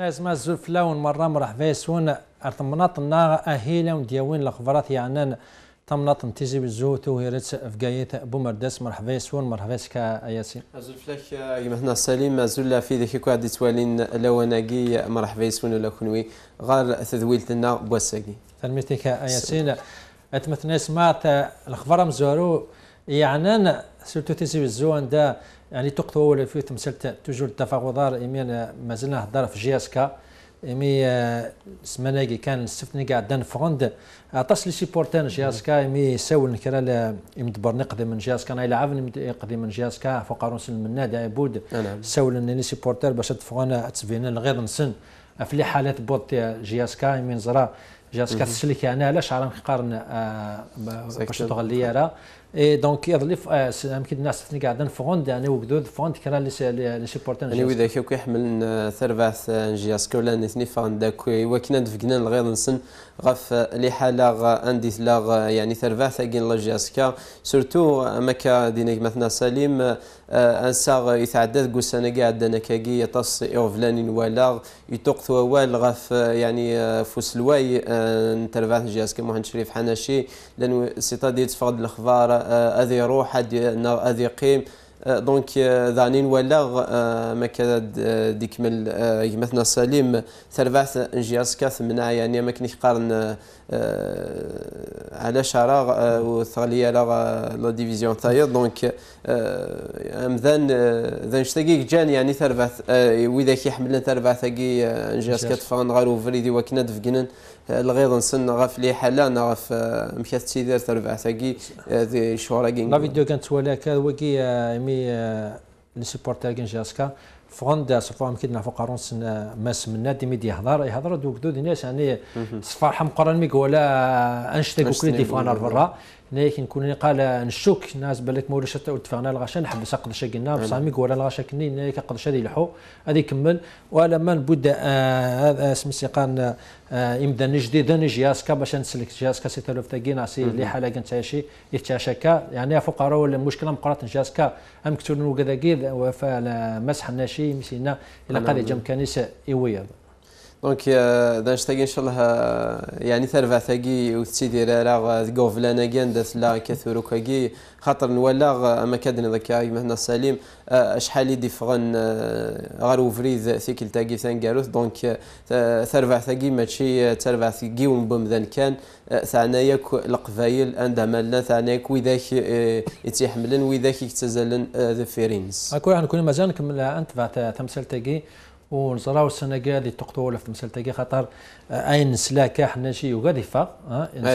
مثلا زما زول فلاون مرة مرح فيسون ارتمناط النار اهيلا ودياوين الاخبارات يعني تمناط تيزي بالزوت وهيرت فقايت بومردس مرحبا يسون مرحبا سكا ياسين. ازول فلاك يمهنا سليم ازول في ذيك كو عدي توالين لوناقي مرحبا يسون ولا كنوي. غار تذويلتنا بوساقي تلميتك ياسين. اتمثنا سمعت الاخبار مزورو يعني سورتو تيزي بالزو دا. يعني تقطو ولا في تمثلت توجور التفاوضات يمين مازلنا هضر في جياسكا مي آه، سماناكي كان السفني قاعد دان فروند عطاس لي سيبورتان جياسكا مي ساول كرا يمدبر نقدم من جياسكا أنا يلعب يقدم من جياسكا فوق روس من نادي بود. نعم. ساول لي سيبورتر باش تفغونا تسفينا غير نسن. في لي حالات بوت جياسكا يمين زرا. جياسكا تسلك يعني علاش عرام قارن آه، باش تغلي راه اي دونك يظل يمكن الناس تني قاعدين فوند يعني وقدود فوند كرا لي سيبورتان يعني وذا كي يحمل ثرباث جياسكا ولا نثني فان داك وكنا دفقنا الغيظ نسن غف لي حاله عندي لا يعني ثرباث كين لا جياسكا سورتو مكا دينيك مثلا سليم انسا يتعدد قوسانا قاعد أنا كاكي يطص اوفلانين ولا يتوقف وال غف يعني فوس الواي نترفاث جياسكا مهن شريف حناشي. لأنه سيتادي تفقد الأخبار هذه يروح هذه يقيم دونك ذانين ولا ما كان ديكمل مثلا سليم ثربعث انجياس كاث منا يعني ما كنيش قارن على شراغ وثغلية لا ديفيزيون تاير. دونك امذان ذا نشتاقي جان يعني ثربعث وإذا كي حملنا ثربعث كي انجياس كاث فان غارو فريدي وكنا دفقنن. الغيظ نسن غف لي حلا نغف مكاث تيدير تربع ثقي ذي شهورا كين لا فيديو كانت ولا كذا وكي مي لي سيبورتر كين جاسكا فروندا صفا يمكن نعرفوا قارون سن ماس من نادي ميدي يهضر يهضر دوك دو ناس يعني صفار حم قران ميك ولا انشتاق كل ديفانا برا لكن كون قال نشك الناس بالك مولاش اتفقنا الغاشا نحبس قداش قلنا بصح ميك ولا الغاشا كني قداش هذه يلحو هذه يكمل ولا ما نبدا هذا سميتي قال يمدا جديدا جياسكا باش نسلك جياسكا سي تلوف تاكينا سي اللي حاله كنت شي يتشاشكا يعني فقراء ولا المشكلة مقرات جياسكا أم كتور وكذا كيد مسح الناشي مسينا إلى قال جم كنيسه ايويا دونك دا نشتاقي ان شاء الله يعني ثرفع ثاقي وتسيدي راه كان داس لا كثورو كاكي خاطر نولا اما كادني ذاك مهنا سليم شحال يدي فغن غار وفريد ثيكل تاقي ثانكاروث دونك ثرفع ثاقي ماشي ثرفع ثاقي ونبم كان ثعناياك القبايل عندها مالنا ثعناياك وذاك يتيحملن وذاك يتزلن ذا فيرينز اكو يعني كل مازال نكمل انت تمثال تاقي ونصراو السنة كاع تقطوا في مسلتك خاطر آه، أين سلاكه حنا شي وغادي فا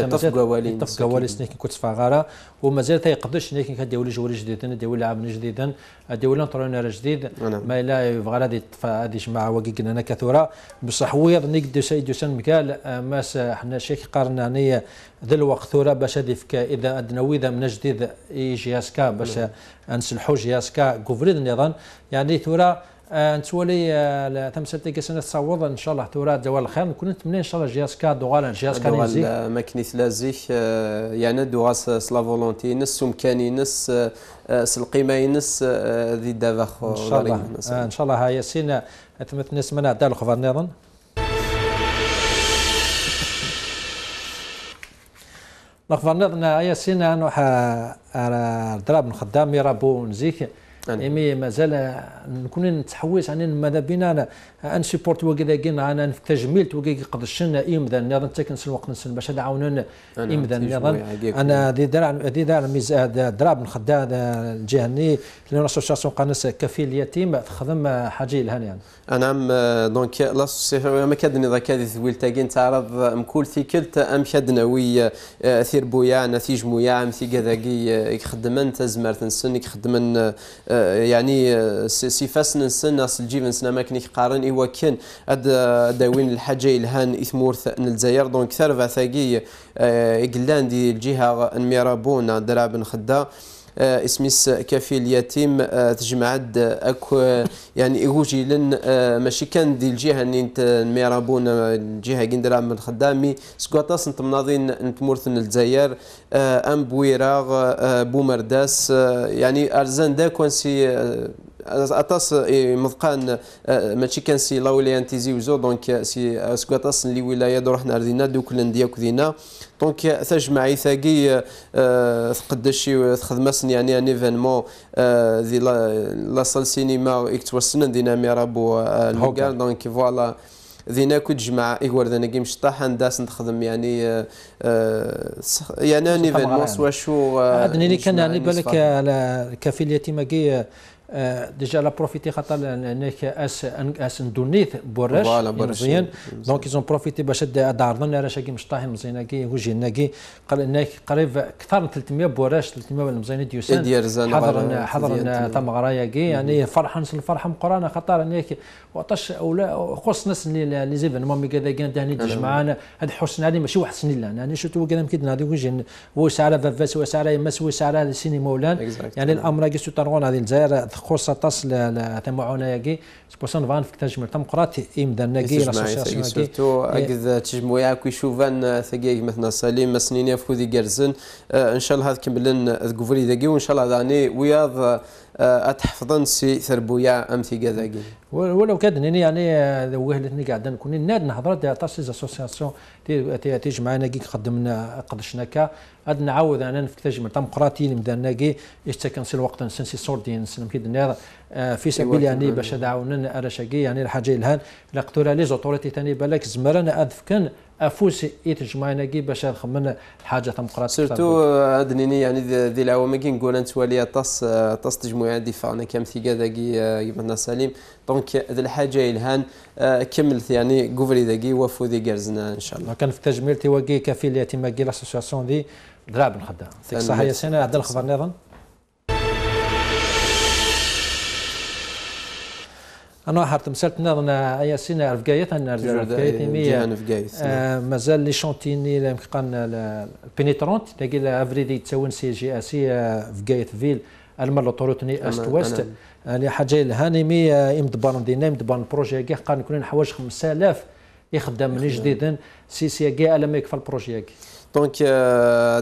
تفقوا والي تفقوا والي سنيك كنت فغارة ومازال تيقدرش سنيك كديولي جوري جديد ديولي لاعب جديدا ديولي انطرونور جديد. ما لا يبغى غادي غادي يجمع وكيكنا أنا كثورة بصح ويض نيك دو سي دوسان مكال آه، ماس حنا شي قارنا يعني ذا الوقت ثورة باش هذه إذا ادنا وإذا من جديد يجي ياسكا باش نعم. نسلحوا جياسكا كوفريد النظام يعني ثورة نتولي آه، تمثل كسنة تصوض إن شاء الله تورا دوال الخير. نكون نتمنى ان شاء الله جهاز كا دوغال جهاز كان يزيك ما كنيت لازيك آه، يعني دوغاس سلا فولونتي نس ومكاني نس آه، سلقيمه ينس ذي دابا إن شاء الله. إن شاء الله. هاي ياسين تمثل نسمنا دار الخبر نظن. الخبر نظن ياسين نوح دراب خدام يرابو نزيك يعني مازال نكون نتحوس يعني ماذا بينا أن سيبورت وكذا كين أنا تجميلت وكي قدشنا ايمذا نظن تكن الوقت نسن باش عاوننا ايمذا نظن أنا دي درع دي درع ميز دراب نخدا الجهني لاسوسياسيون قناص كفيل اليتيم تخدم حاجة الهاني يعني. نعم دونك لاسوسياسيون ما كادني ذاك هذه ذويل تاكين تعرض مكول ثيكلت أم كادنا وي ثير بويا نتيج مويا ام ثي كذا يخدمن تزمر تنسن يخدمن يعني سيفاس نسن ناس الجيب نسنا ما كني قارن ايوا كان اد داوين الحاجة الهان إثمورث الجزائر. دونك ثرفا ثاقي إقلان دي الجهة الميرابون دراب خدا إسميس كافي اليتيم تجمع أكو يعني يوجي لن ماشي كان دي الجهة اللي ميرابون الجهة كندرا من خدامي سكواتاس انت مناضين نتمورث الجزائر أم بويراغ بومرداس يعني أرزان دا كونسي أطاس مذقان ماشي كان سي لا ولايه تيزي وزو دونك سي أسكو أطاس اللي ولاية دو رحنا ردينا دوك ديالك دينا. دونك تجمعي ثاقي تقدشي تخدم يعني أن إيفينمون ذي لا سال سينما اكتوسن دينا ميرابو المقال دونك فوالا ذينا كنت جمع إيوار ذا نجيم شطاح نداس نخدم يعني آه, آه، يعني أن إيفينمون سوا شو هذا اللي كان يعني بالك على كفيل يتيماكي ديجا لا بروفيتي خاطر انك اس اس ندونيت بوراش مزيان. دونك إيزون بروفيتي باش دارنا راه شاكي مشطاحي مزيانه كي وجهنا كي قال إنك قريب أكثر من 300 بوراش 300 مزيان ديوسان حضر حضر تمغرايا كي يعني فرحه نص الفرحه مقرانة خاطر إنك وعطاش أولا خص ناس اللي لي زيفينمون مي كذا كان تاني تجمعنا هاد حسن هذه ماشي واحد سنين لا يعني شفتوا كذا كيدنا هذه وجه هو سعر فافاس هو سعر يمس هو سعر السينما ولان يعني الأمر كي سوتارغون هذه الجزائر خص تصل تمعنا ياكي. سبوسون فان في تجمع تمقرات إمدان ناكي لاسوسياسيون سورتو اكد تجمع كي شوفان ثقيق مثلا سليم سنين في ذي جرزن إن شاء الله هذا كملن ذكفري ذاكي وإن شاء الله ذاني وياض أتحفظن سي ثربويا امثي كذاكي ولو كان يعني ذويه اللي قاعد نكون ناد نهضر تاع اسوسياسيون تجمعنا كي قدمنا قدشنا هاد نعاود أنا نفتج ديمقراطي مدانا كي يشتكن سي الوقت نسنسي صورتي نسلم كي دنيا. آه، في سبيل يعني باش دعونا على شاكي يعني الحاجة الهان لقتولا لي زوتوريتي ثاني بالك زمرنا أذفكن أفوس يتجمعنا كي باش نخمن حاجة ديمقراطيه سيرتو ادنيني يعني ذي العوامل كي نقول انت ولي طاس طاس تجمع دفاع أنا كم في كذا كي سليم. دونك ذي الحاجة الهان آه، كملت يعني قبل ذاكي وفو ذي قرزنا إن شاء الله. كان في تجميل تيواكي كفيل يتم كي لاسوسياسيون دي دراب نخدم. ديك الصح يا سنه عبد الخبر نظن؟ أنا حرت مسالت نظن اي سنه رفقايت أنا رفقايت مي آه، مازال لي شونتيني كان البينيترونت تلاقي أفريدي تسون سي جي آسي فقايت فيل ألمر طروتني أست ويست يعني حاجة الهانمي يمدبر دينا يمدبر البروجي كاع قال نكون حوايج 5000 يخدم من جديد سي سي كاع لما يكفى البروجي كاع دونك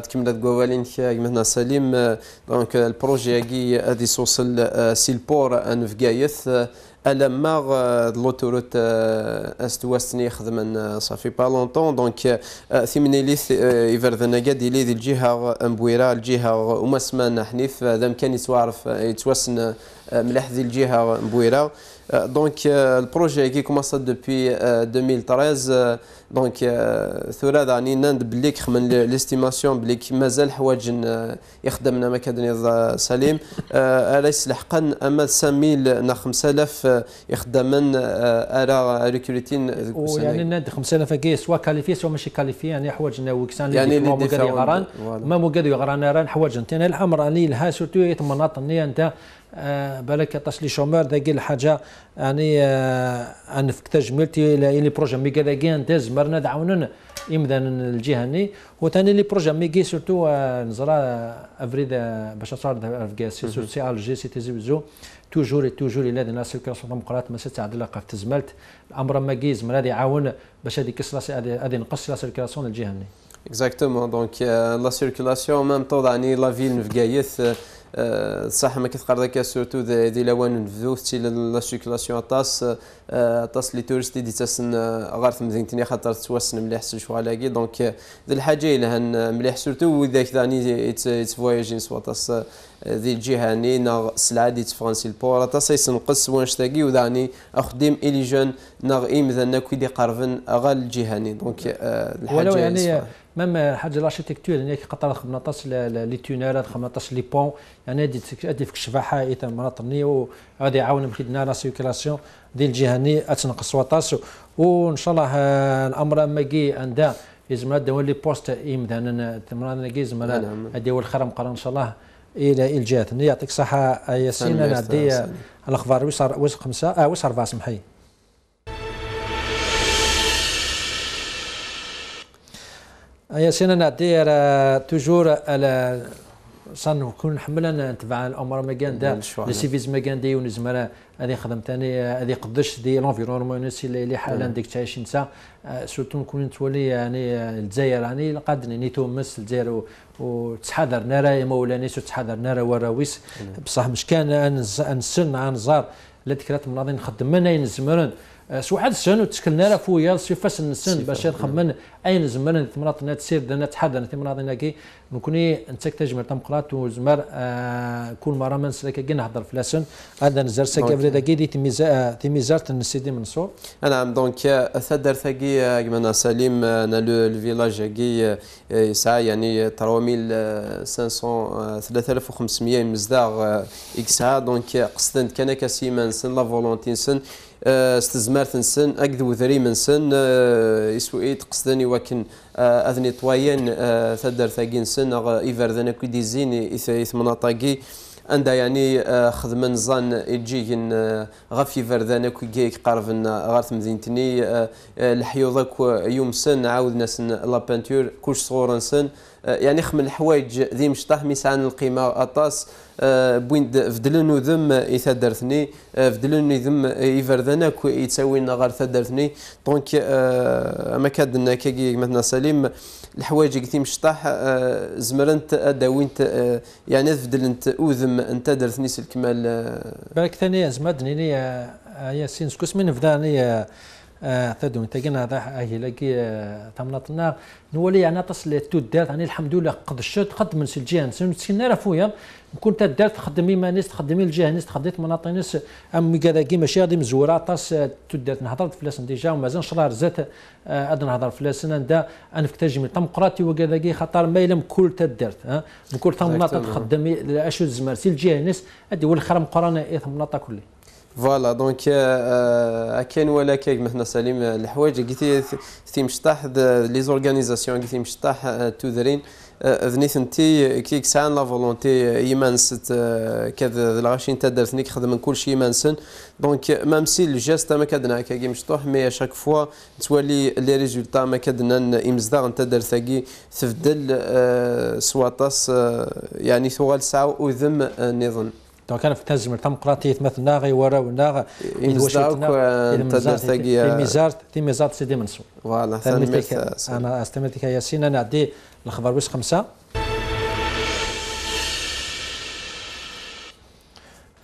تكمل قوالين مثلا سليم. دونك البروجي كي غادي يوصل سيلبور ان فكايث لما لوتوروت أست وستني خدمن صافي با لونتون دونك ثمني لي يفرذنا قاد لي ذي الجهة مبويره الجهة وما سمان حنيف. ذا كان يتوارف يتوسن مليح ذي الجهة مبويره دونك البروجي كي كومونسا دوبي 2013 دونك ثورة داني ناند بلي كخمن ليستيماسيون بلي مازال حوايج يخدمنا ما كادني سليم. أليس لحقا أما 5000 نا 5000 يخدمن أرا ريكروتين يعني ناند 5000 كي سوا كاليفي سوا ماشي كاليفي يعني حوايج وكسان يعني ما مقاد يغران. ما مقاد يغران ران حوايج انت الأمر راني لها سورتو يتمناط أنت آه، بالك طاش لي شومور ذاك الحاجة يعني آه، أن في تجميلتي لي بروجي مي كذا كي انت زمرنا دعونا يمدن الجهة وثاني لي بروجي مي سورتو آه، نزرا أفريد باش صار سي سي الجي سي تيزيزو توجور توجور إلى لا سيركيلاسيون ديمقراط ما ستعدل في تزملت الأمر ما كي زمر يعاون باش هذيك هذه نقص لا سيركيلاسيون الجهه اكزاكتومون دونك لا سيركيلاسيون ميم طو يعني لا فيل في صح ما كتقرا ذاك سورتو دي لوان نفذو تي لا سيركولاسيون طاس طاس لي تورستي دي تاسن غار في مدينتني خاطر توسن مليح سلشوالاكي دونك ذي الحاجة إلا هن مليح سورتو وذاك ثاني يتفواياجين سوا طاس ذي الجهة ني نا سلعة دي تفرنسي البور. طاس يسنقص وانش تاكي وذاني اخدم إلي جون ناغ ايم ذا كوي دي قارفن اغال الجهة دونك الحاجة يعني ميم حاجة الاركتيكتور يعني قطر خمناطاس لي تونيرات خمناطاس لي بون يعني هادي هادي فيك الشفاحه ايتا مناطني وغادي يعاون مخدنا لا سيركيلاسيون ديال الجهه اتنقص وطاس وان شاء الله الامر اما كي عندها يزم هذا لي بوست يمدان تمران كي يزم هادي هو الخير مقرن ان شاء الله إلى الجهات يعطيك الصحه ياسين أنا عندي الاخبار وصار خمسه آه اربعه سمحي ياسين نعطي توجور على صار نكون نحمل أنا نتبع الأمر ما كان دا لي سيفيز ما كان دي ونزمر هذه خدم ثاني هذه قدش دي لونفيرونمون اللي حالا ديك تعيش انت سورتو نكون نتولي يعني الجزائر يعني قاد نيتو مس الجزائر وتحضر نرى مولانا تحضر نرى وراويس بصح مش كان انسن انزار لذكرات مناضي نخدم من اين زمرن سواحد السن وتشكلنا راه فويا سيفاس السن باش نخمن أين زمرن تمراطنا تسير دنا تحضر تمراطنا كي؟ نكوني انت تجمر تمقرات وزمر آه كل مرة ما نسلك كي نهضر في لاسن هذا نزار ساكي فريدا كي دي تيميزارت نسيدي منصور نعم دونك ثدر ثقي كما سليم أنا لو فيلاج كي يسعى يعني 3500 3500 مزداغ اكسها دونك قصدن كان كاسيمان سن لا فولونتين سن استزمارت نسن أكد وذري من سن يسوئيت قصدني وكن أذني طوايين ثدر ثاقين سن إيفر ذنا كي زين ايث مناطاقي عندها يعني خدمن زان يجي غافي فردانا كي قارفن غارت مدينتني الحيوضك يوم سن عاود ناس لا بانتور كلش صغور سن. يعني خم الحوايج ذي مشطح ميسعان القيمة أطاس بوين فدلن وذم يثدرثني فدلن ذم يفردنا كو يتساوي غار ثدرثني دونك أما كاد كي مثلا سليم الحوايج كثي مشطح زمرنت اداوينت يعني فدلنت اوذم أنت درثني الكمال بالك ثاني زمدني يا سين سكوس من فداني ثدون تاكينا هذا هي لاكي تمنطنا نولي يعني تصل تودات يعني الحمد لله قد الشوط قد من سلجان سنتسكنا راه فويا. كنت دارت تخدمي مانيس تخدمي الجهة نيس تخدمت مناطينيس أم كذا ماشي غادي مزورة طاس تدات نهضرت فلاسن ديجا ومازال شرار زات اد نهضر فلاسن دا أنا في تجميل قراتي وكذا خاطر ما إلا كل تدارت كل مناطق تخدمي اشو الزمارسي الجهة نيس أدي والخرم قرانا إيه مناطق كلي. فوالا دونك كاين ولا كاين مثلا سليم الحوايج قلتي ثي مشطح لي زورغانيزاسيون قلتي مشطح تودرين ذنيت انتي كي كسان لا فولونتي يمانست كذا الغاشين تدرتني خدم كل شيء يمانسن دونك مام سي الجيست ما كدنا كي مشطوح مي شاك فوا تولي لي ريزولتا ما كدنا يمزداغ انت درتاكي تفدل سواطاس يعني ثوال ساعه وذم نظن كان في تم قراتي مثلنا غي ورا ونا تدرتاكي ميزارت تي ميزارت سيدي منصور. فوالا أنا استمرتك ياسين أنا عدي الخبر واش خمسة.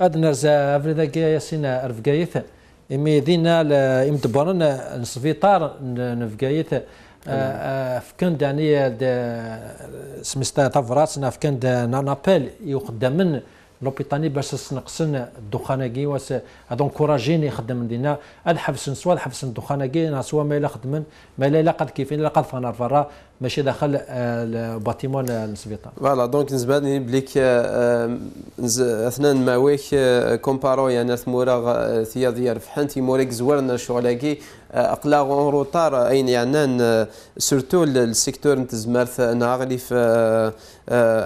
هاد نرزا افريدا ياسين رفقايث إمي دينا إمدبرن السفيطار نفقايث فكان يعني سمستا طفرات فكان نابيل يقدمن. لوبيتاني باش نقصن الدخاناكي واس هذا انكوراجيني يخدم دينا الحبس سوا الحبس الدخاناكي سوا ما إلا خدمن ما إلا قد كيفين إلا قد فانا فرا ماشي داخل الباتيمون السبيطار. فوالا دونك نزبادني بليك أثناء ما ويك كومبارو يعني ثمورا ثيا ديال فحنت موريك زورنا شغلاكي اقلا اون روتار أين يعني سورتو السيكتور نتزمرث ناغلي في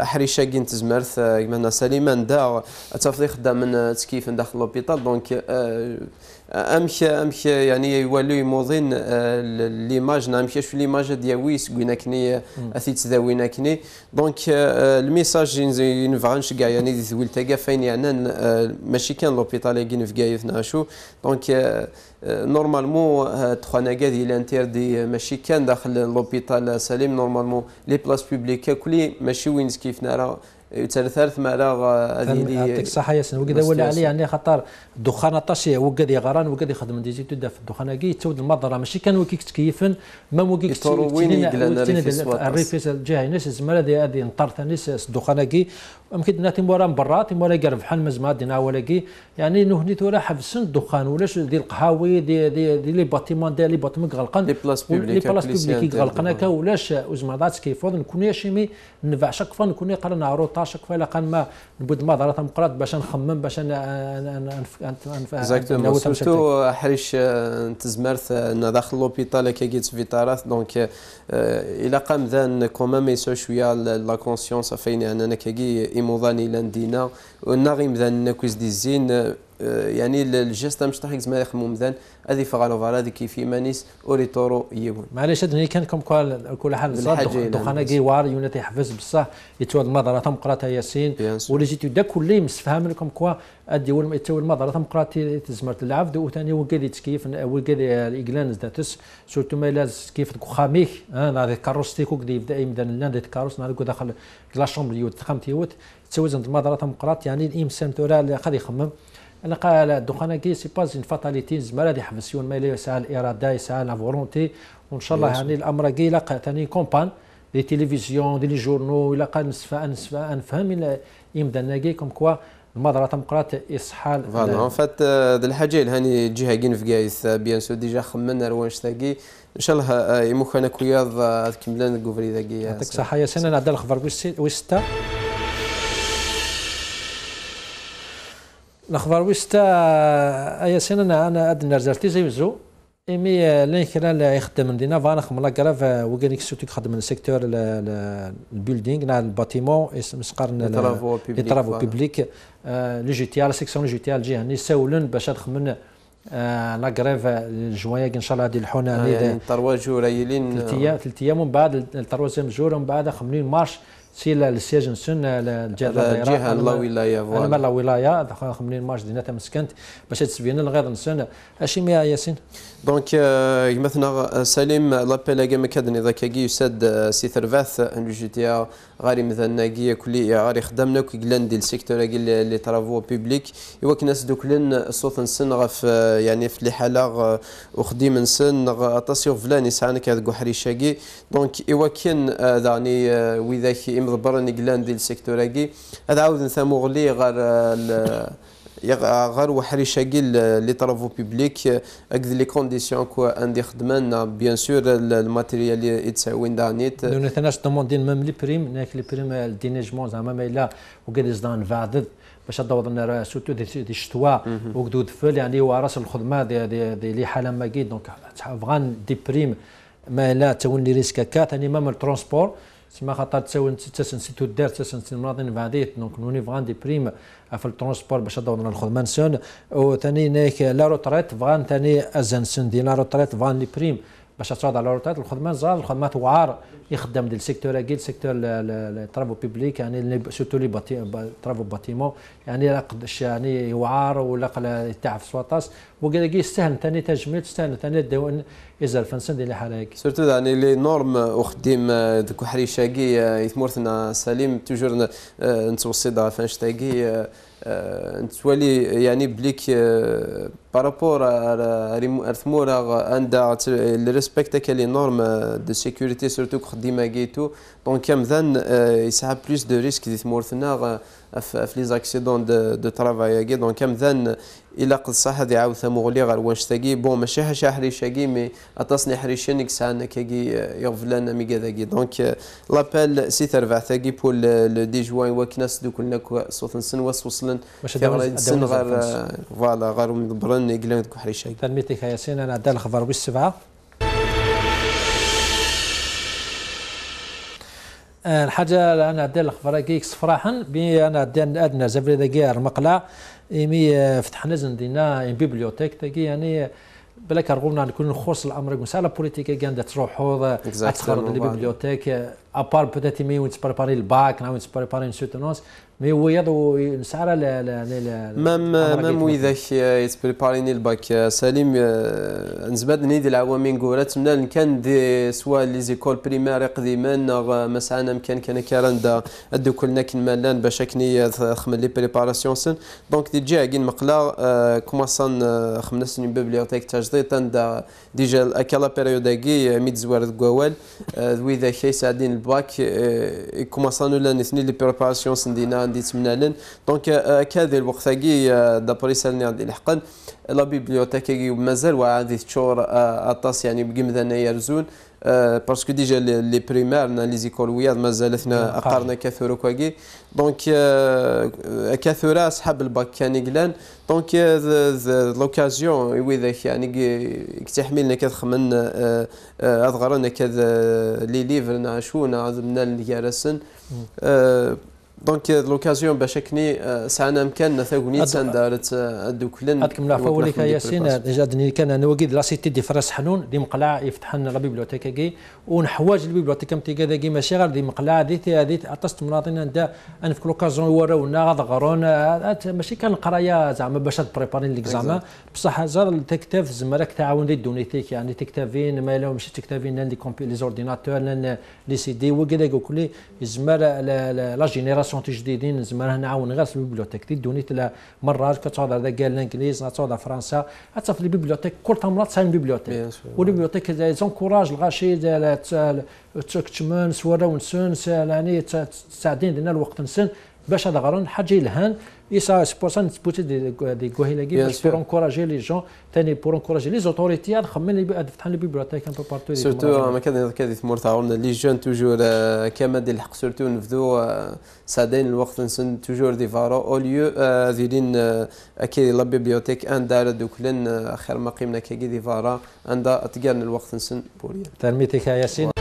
احريشا كي نتزمرث كما سليمان دا. تفضي خدام تكيف داخل لوبيتال دونك أمك أمك يعني يولي يموضين آه، ليماج. نامك شو ليماج دياويس قلنا كني اثي تداوينا كني دونك آه، الميساج ينفعنش كاع يعني ذويل تاكا فين يعني آه، ماشي كان لوبيتال كي نفكايف ناشو دونك نورمالمون تخوانا قادي لانتير دي ماشي كان داخل لوبيتال سليم نورمالمون لي بلاص بوبليك كلي ماشي وين كيف نرى ثالث مرة هذه يعطيك الصحة ياسين وكذا ولا عليه يعني خاطر الدخان طاشي وكذا يغران وكذا يخدم دي زيتو في الدخان. كي تود المضرة ماشي كان وكيك تكيفن ما وكيك تكيفن الريف الجهة. ناس زمالة هذه هذه نطر ناس الدخان كي يمكن ناتي مورا برا مورا قرب حال مزما دينا ولا كي يعني نهني تورا حبسن الدخان. ولاش دي القهاوي دي دي, دي لي باتيمون دي لي باتيمون غلقان. لي بلاص بوبليك لي بلاص بوبليك غلقنا ولاش وزمادات كيفوض نكون شيمي نفع شاك فوا نكون قرنا روطا فوا كان ما نبود ما ضرات مقرات باش نخمم باش اكزاكتومون سورتو حريش نتزمرت داخل لوبيتال كي جيت فيتارات دونك إلى قام ذان كومام يسو شوية لا كونسيونس فين أنا كي ايموضاني لاندينا ونغيم ذان كوز دي زين يعني الجيست مش طاحك زمان يخمو مذان هذه فغالو فالا هذه كيف مانيس اوريتورو يون معليش هذا كان كم كل حال دخانا كيوار يونتي يحفز بصح يتواد المضرة تم قراتها ياسين. ولا جيتو دا كل مسفهم لكم كوا ادي ول يتواد المضرة تم قرأت تزمرت العبد وثاني وقال تكيف وقال الإقلان ذاتس. سورتو ما كيف خاميك أنا كاروستيك وكدي يبدأ يمدان لنا ديت كاروس نهار داخل لا شومبر يوت خمتي يوت. تسوزن المضرة تم قرأت يعني الامسان تورا اللي قد أنا قال الدخان كي سي با اون فاتاليتي زعما غادي يحبس يون ما يسعى الاراده يسعى لا فولونتي. وإن شاء الله يعني الأمر كي لا ثاني كومبان دي تيليفزيون دي لي جورنو إلى قال نسفى نسفى نفهم يمدا ناقي كوم كوا المضرة تمقرات إصحال فوالا. إن فات ذا الحاجة هاني جهة كين في قايث بيان سو ديجا خمنا روانش تاقي إن شاء الله يموك أنا كوياض كملان كوفري ذاكي يعطيك الصحة يا سنة نعدل الخبر ويستا. الأخبار ويستا ايا سنة انا ادنا رزرتي زي وزو إيمي لين خلال يخدم دينا فأنا خملا كراف وكانيك سوتو يخدم السيكتور البيلدينغ نا الباتيمون اسم سقارن لي طرافو بيبليك لي جي تي ال سيكسيون جي تي ال جي هاني ساولن باش تخمن لا كريف الجوايا إن شاء الله هذه الحونة يعني ثلاث أيام ثلاث أيام ومن بعد الثلاث جور ومن بعد خمنين مارش سي السياج نسن الجهه لا ولايه أنا لا ولايه خمنين مارش دينا تمسكنت باش تسبين الغيظ نسن اشي ميا ياسين دونك مثلا سليم لابيل كما كادني ذاك يسد سي ثرفاث جيتيا غاري مثلا ناقية كلي غاري خدمنا كي قلان ديال السيكتور لي ترافو بيبليك ايوا كناس دوكلن صوت نسن غف يعني في لي حاله وخديم نسن اتاسيون فلان يسعنا كذا حريشاكي دونك ايوا كان ذاني وذاك مضبرني قلان ديال السيكتور هذا عاود نثامو غلي غير غير وحري شاقيل لي طرافو بيبليك اكد لي كونديسيون كو عندي خدمان. بيان سور الماتيريال اللي يتساوين دانيت دون ثناش دوموندين ميم لي بريم ناك لي بريم الدينيجمون. زعما ما إلا وقال زدان فادد باش تدور لنا سورتو دي, دي الشتوا وقدود فل يعني هو راس الخدمة دي, دي, دي لي حالة ما دونك فغان دي بريم ما لا تون لي ريسك كات يعني ميم الترونسبور سما خاطر تساوي تسن سيتو دار تسن المناطق بعديت دونك نوني فغان دي بريم في الترونسبور باش دورنا الخدمه سون وثاني لا روتريت فغان ثاني ازن سن دي لا روتريت فغان لي بريم باش تصعد على روتريت الخدمة زار الخدمة وعار يخدم ديال السيكتور أكيد سيكتور الترافو بيبليك يعني سورتو لي ترافو باتيمون يعني يعني يوعار ولا يتعب في سواطاس وقال يستاهل ثاني تجميل تستاهل ثاني ديوان يزال فنسن ديال الحالة سورتو يعني لي نورم وخديم دوك حريشاكي يثمرتنا سليم توجور نتوصي فاش تاكي نتولي يعني بليك بارابور ارثمورا عندها ريسبكت لي نورم دو سيكوريتي سورتو خديمه كيتو دونك كامذان يسعى بلوس دو ريسك دي ثمورتنا في لي زاكسيدون دو, دو ترافاي كي دونك كامذان الا قد صح هذه عاود ثموغلي غير واش تاكي بون ماشي حاجة حريشه مي اتصني حريشين ساعنا كي يغفل لنا ميكا ذاكي دونك لابيل سي ترفع ثاكي بول لو دي جوان وكناس دوك لنا صوت نسن وصلن سن غير فوالا غير مدبرن يقلون دوك حريشه تلميتك يا سين أنا عدال الخبر بالسبعه الحاجة أنا عدال الخبر كيكس صفراحا بي أنا عدال أدنى. زفري ذاكي مقلع. إيمي فتحنا زندينا بيبليوتيك تاكي يعني بلا كرغونا نكون نخص الأمر. مساله بوليتيكا. كان تروحوا تخرج لي بيبليوتيك ابار بوتيت مي وين تبريباري الباك ناوي تبريباري سوتونونس مي هو يضو نسعر مام مام واذا يتبريباريني الباك سليم نزبد نيدي العوامين قولات من كان دي سوا لي زيكول بريمير قديما مسعنا مكان كان كارن دا ادو كلنا كن مالان باش كني خمل لي بريباراسيون سن دونك دي جا كين مقلا كوماسان خمنا سنين بيبليوتيك تجديد دا ديجا اكلا بيريوداكي ميت زوار كوال وإذا كي ساعدين الباك كوماسانو لا نثني لي بريباراسيون سندينا عندي تمنالن دونك كذا الوقت كي دابري سالني عندي الحقن لا بيبليوتيك مازال وعندي تشور اطاس يعني بقي مثلا يرزون باسكو ديجا لي بريمير لي زيكول وياد مازالتنا اقارنا كثر كواكي دونك كثر اصحاب الباك كان يقلان دونك لوكازيون ويذاك يعني يكتحملنا كذا خمن اضغرنا كذا لي ليفر نعشونا من الجارسن دونك لوكازيون باش كني سعنا امكان ثاغوني دارت الدوكلن هذيك من فوليك ياسين ديجا دني كان أنا وكيد لا سيتي دي فراس حنون دي مقلع يفتح لنا لا بيبليوتيكا كي ونحواج البيبليوتيكا متي كذا كي ماشي غير دي مقلع دي هذه عطست مناطين دا أنا في لوكازيون وراونا غاد غرون ماشي كان القرايه زعما باش تبريباري ليكزامان بصح زار التكتاف زعما تعاون دي دونيتيك يعني تكتافين ما لهم ماشي تكتافين لي كومبي لي زورديناتور لي سي دي وكذا كل زعما لا جينيراسيون جينيراسيون تجديدين زعما نعاون غير في البيبليوتيك. دونيت مرات كتعود هذا قال الانجليز تعود فرنسا. حتى في البيبليوتيك. كل تمرات ساين بيبليوتيك والبيبليوتيك زونكوراج الغاشي تكتمن سورا ونسن يعني تساعدين لنا الوقت نسن. باش هذا غرون حاجة إلهان. Et ça, c'est pour ça que des, pour encourager les gens, pour encourager les autorités à faire les bibliothèques un peu partout. Surtout, ما كان كذا ثمور تعاون لي جون توجور كما دير الحق سورتو نبدو ساعدين الوقت نسن توجور دي فارو أو ليو ذيرين أكيد لا بيبليوتيك ان دار دوكلن خير ما قيمنا كي دي فارا عندها تقارن الوقت نسن بوريا ترميتك يا ياسين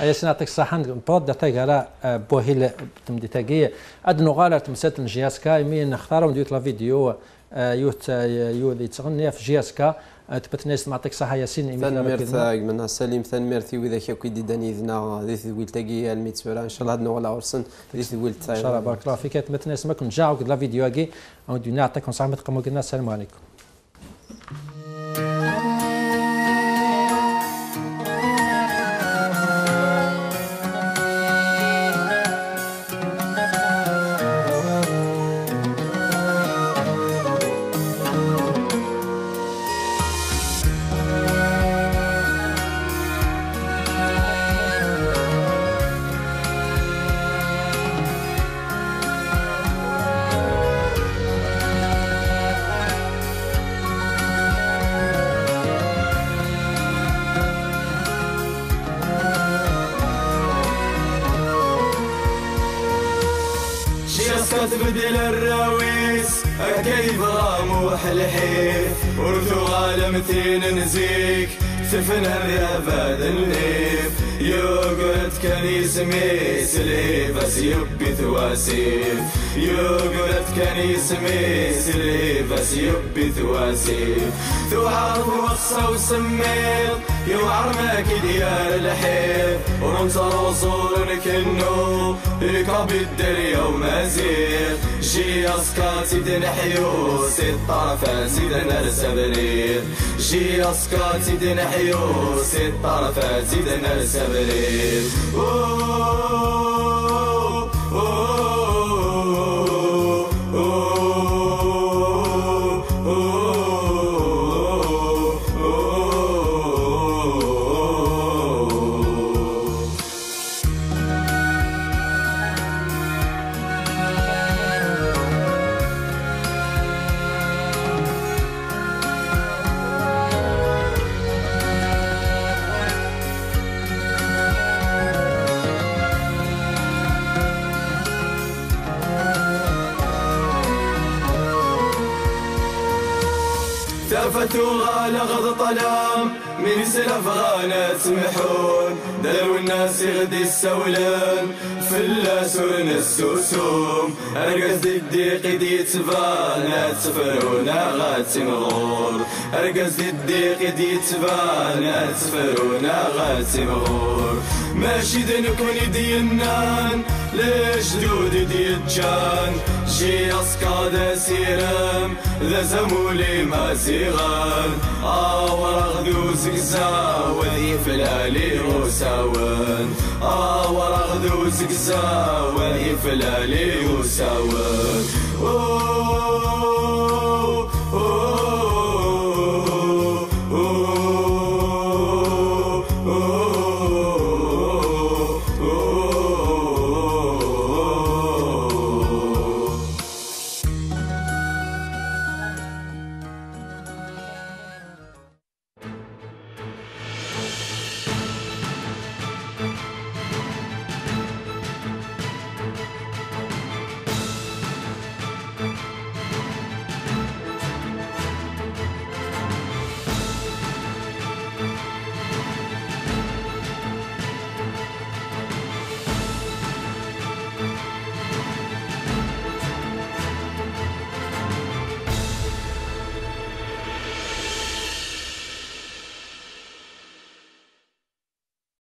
أي سنعطيك الصحة بود تاغارا بوهيل تمدي تاغي ادنو غالا تمسات جياسكا يمين نختارو ديوت لا فيديو يوت يو تغني في جياسكا تبتنيس نعطيك صحة ياسين ثان ميرثا من سليم ثان ميرثي وإذا كي دي داني ذنا ذي ذويل تاقي الميتسورا إن شاء الله هاد ولا ورسن ذي ذويل إن شاء الله بارك الله فيك. تبتنيس ما كنت جاوك لا فيديو أجي أو دي نعطيكم صحة متقمو قلنا السلام عليكم. تبدل الراويس كيف راموح الحيف؟ ورثو غالم ثين نزيك. تفنى الريافة الليف يقعد كنيس ميس لي بس يبي ثواسيف يقعد كنيس ميس لي بس يبي ثواسيف ثو عرف وصى وسمير يوعر ماك ديار الحيف وننصر وصول كنو يقرب الدريا ومازيغ جي اسكاتي دنحيو سي الطرف زيدنا السبرير جي اسكاتي دنحيو سي الطرف زيدنا السبرير ثافتو غالا غض طلام من سلف غانا تمحون. دلو الناس يغدي السولان فلاس السوسوم. ارقص دي الديق دي تبانا تفرونا غاتي دي الديق دي تبانا تفرونا غاتي مغور ماشي دنكوني دينان ليش دودي دي الجان جي اسكاد سيرم ذا زمولي ما زيغان آور ذو زقزا وذي فلالي وساون آور ذو زقزا وذي فلالي وساون